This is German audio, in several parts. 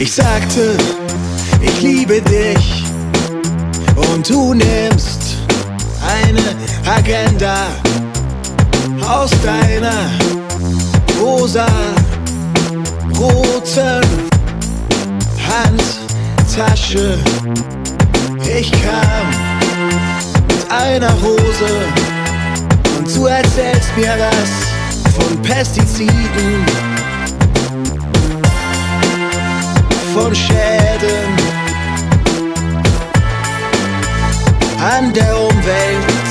Ich sagte, ich liebe dich. Und du nimmst eine Agenda aus deiner rosa roten Handtasche. Ich kam mit einer Hose und du erzählst mir was von Pestiziden, von Schäden an der Umwelt.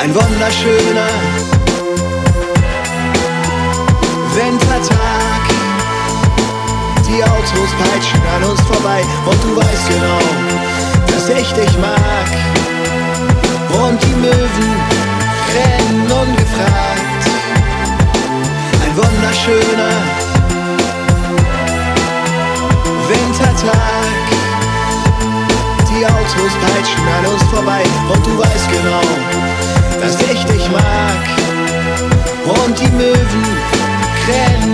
Ein wunderschöner Wintertag. Die Autos peitschen an uns vorbei und du weißt genau, dass ich dich mag. Und die Möwen rennen ungefragt. Ein wunderschöner Wintertag. Die Autos peitschen an uns vorbei und du weißt genau, dass ich dich mag. Und die Möwen rennen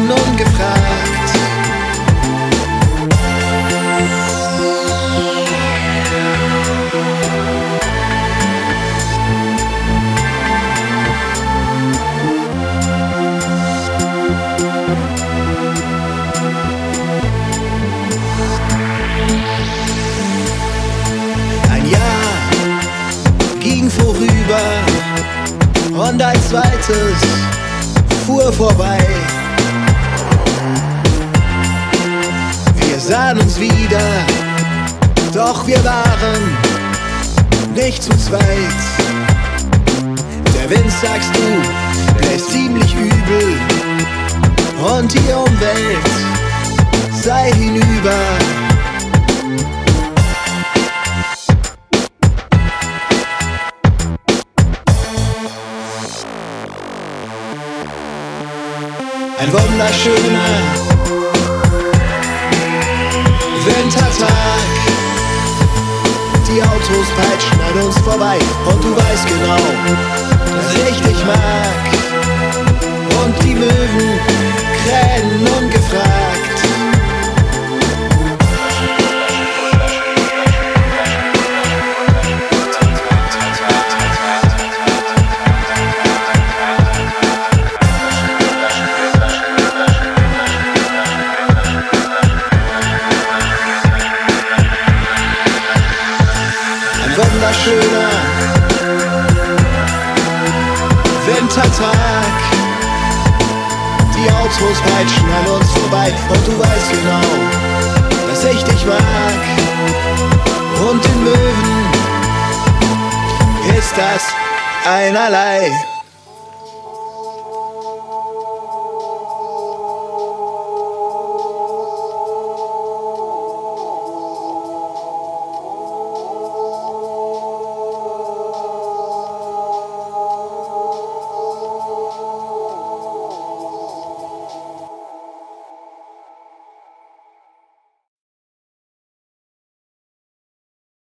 und ein zweites fuhr vorbei. Wir sahen uns wieder, doch wir waren nicht zu zweit. Der Wind, sagst du, bläst ziemlich übel und die Umwelt Ein wunderschöner Wintertag. Die Autos peitschen an uns vorbei und du weißt genau, dass ich dich mag. Und die Möwen krähen Wintertag. Die Autos peitschen an uns vorbei und du weißt genau, dass ich dich mag. Und den Möwen ist das einerlei.